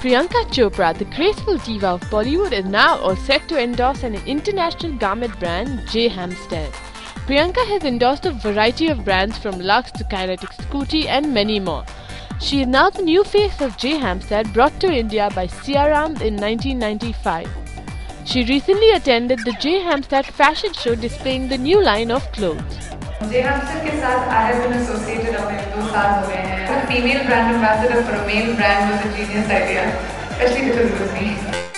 Priyanka Chopra, the graceful diva of Bollywood, is now all set to endorse an international garment brand, J. Hampstead. Priyanka has endorsed a variety of brands from Lux to Kinetic Scooty and many more. She is now the new face of J. Hampstead brought to India by Siyaram in 1995. She recently attended the J. Hampstead fashion show displaying the new line of clothes. जय रामसर के साथ I have been associated अब मेरे दो साल हो गए हैं। Female brand ambassador for male brand was a genius idea specially because it was me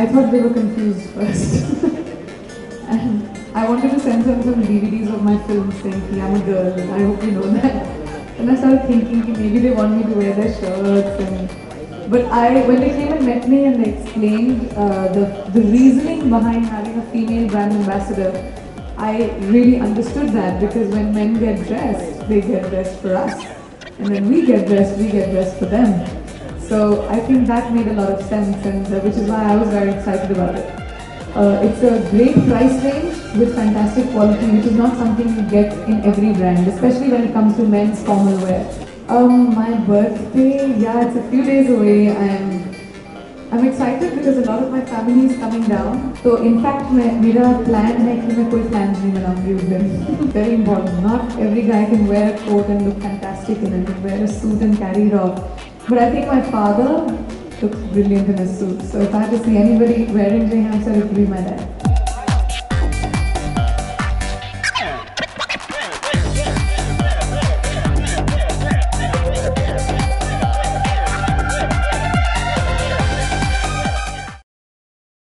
I thought they were confused first. and I wanted to send them some DVDs of my film saying, "Hey, I'm a girl, I hope you know that. And I started thinking ki maybe they want me to wear their shirts and but I, when they came and met me and they explained uh, the, the reasoning behind having a female brand ambassador, I really understood that because when men get dressed, they get dressed for us. And when we get dressed, we get dressed for them. So I think that made a lot of sense and uh, which is why I was very excited about it. Uh, it's a great price range with fantastic quality which is not something you get in every brand, especially when it comes to men's formal wear. Um, my birthday, yeah, it's a few days away. I'm I'm excited because a lot of my family is coming down. So in fact, मैं मेरा plan है कि मैं कोई plans नहीं बनाऊंगी उस दिन. Very important. Not every guy can wear a coat and look fantastic in it. Can wear a suit and carry it off. But I think my father looks brilliant in a suit. So if I had to see anybody wearing J Hampstead, it would be my dad.